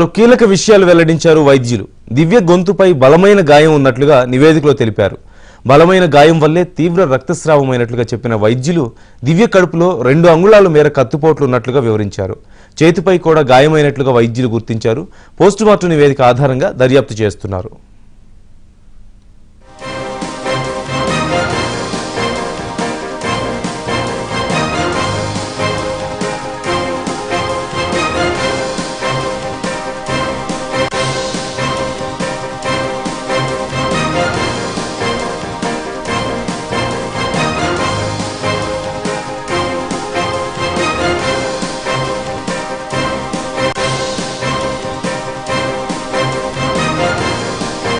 పలు కీలక విషయాలు వెల్లడించారు వైద్యులు. దివ్య గొంతుపై బలమైన గాయం ఉన్నట్లుగా నివేదికలో తెలిపారు. బలమైన గాయం వల్లే తీవ్ర రక్తస్రావమైనట్లుగా చెప్పిన వైద్యులు దివ్య కడుపులో రెండు అంగుళాల మేర కత్తుపోట్లు ఉన్నట్లుగా వివరించారు. చేతిపై కూడా గాయమైనట్లుగా వైద్యులు గుర్తించారు. పోస్టుమార్టం నివేదిక ఆధారంగా దర్యాప్తు చేస్తున్నారు.